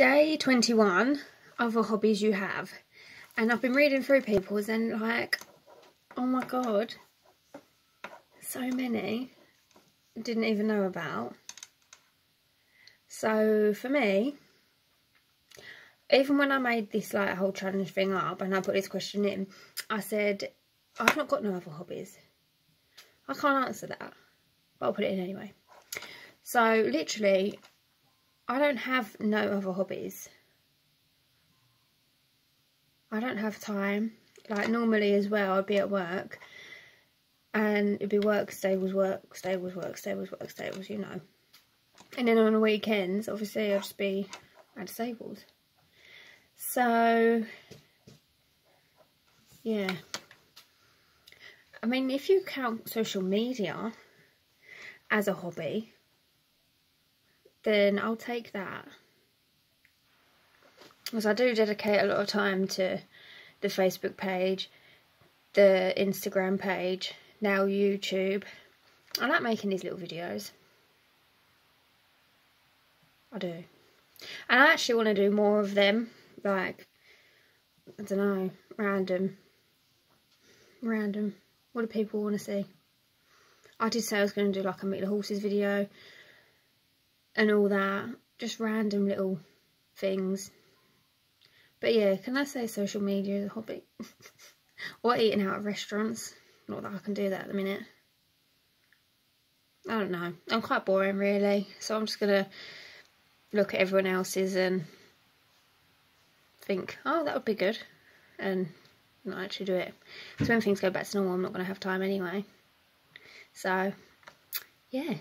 day 21 other hobbies you have. And I've been reading through people's and like, oh my god, so many didn't even know about. So for me, even when I made this like whole challenge thing up and I put this question in, I said, I've not got no other hobbies. I can't answer that, but I'll put it in anyway. So literally, I don't have no other hobbies. I don't have time. Like normally as well, I'd be at work and it'd be work, stables, work, stables, work, stables, work, stables, you know. And then on the weekends, obviously, I'd just be at stables. So, yeah. I mean, if you count social media as a hobby, then I'll take that. Because I do dedicate a lot of time to the Facebook page, the Instagram page, now YouTube. I like making these little videos. I do. And I actually want to do more of them. Like, I don't know, random. Random. What do people want to see? I did say I was going to do like a Meet the Horses video and all that. Just random little things. But yeah, can I say social media is a hobby? or eating out of restaurants. Not that I can do that at the minute. I don't know. I'm quite boring really. So I'm just going to look at everyone else's and think, oh, that would be good. And not actually do it. So when things go back to normal, I'm not going to have time anyway. So, yeah.